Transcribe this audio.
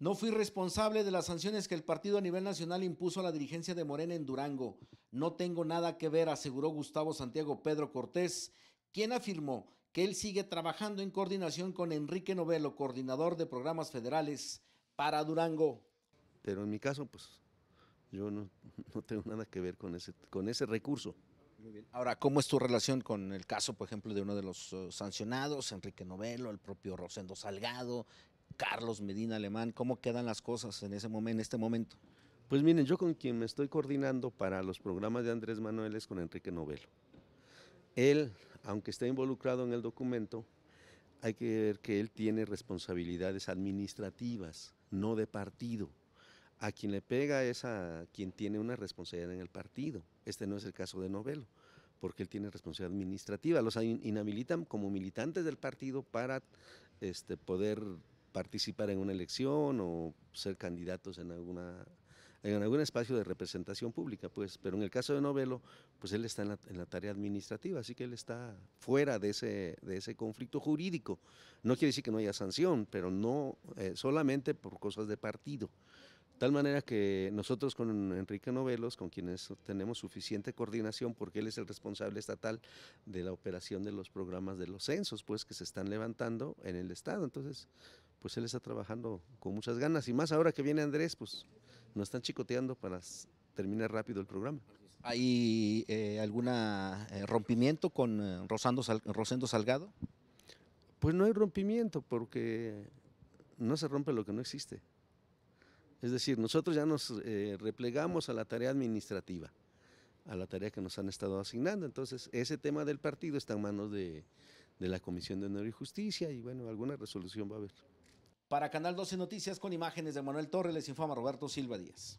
No fui responsable de las sanciones que el partido a nivel nacional impuso a la dirigencia de Morena en Durango. No tengo nada que ver, aseguró Gustavo Santiago Pedro Cortés, quien afirmó que él sigue trabajando en coordinación con Enrique Novelo, coordinador de programas federales para Durango. Pero en mi caso, pues yo no, tengo nada que ver con ese, con ese recurso. Ahora, ¿cómo es tu relación con el caso, por ejemplo, de uno de los uh, sancionados, Enrique Novelo, el propio Rosendo Salgado, Carlos Medina Alemán? ¿Cómo quedan las cosas en, ese momento, en este momento? Pues miren, yo con quien me estoy coordinando para los programas de Andrés Manuel es con Enrique Novelo. Él, aunque esté involucrado en el documento, hay que ver que él tiene responsabilidades administrativas, no de partido. A quien le pega es a quien tiene una responsabilidad en el partido. Este no es el caso de Novelo, porque él tiene responsabilidad administrativa. Los inhabilitan como militantes del partido para este, poder participar en una elección o ser candidatos en alguna en algún espacio de representación pública, pues, pero en el caso de Novelo, pues él está en la, tarea administrativa, así que él está fuera de ese, de ese conflicto jurídico. No quiere decir que no haya sanción, pero no eh, solamente por cosas de partido. Tal manera que nosotros con Enrique Novelos, con quienes tenemos suficiente coordinación, porque él es el responsable estatal de la operación de los programas de los censos, pues que se están levantando en el Estado. Entonces, pues él está trabajando con muchas ganas. Y más ahora que viene Andrés, pues nos están chicoteando para terminar rápido el programa. ¿Hay eh, algún eh, rompimiento con eh, Rosendo Salgado? Pues no hay rompimiento porque no se rompe lo que no existe. Es decir, nosotros ya nos eh, replegamos a la tarea administrativa, a la tarea que nos han estado asignando. Entonces, ese tema del partido está en manos de, de la Comisión de Honor y Justicia y bueno, alguna resolución va a haber. Para Canal 12 Noticias con imágenes de Manuel Torres les informa Roberto Silva Díaz.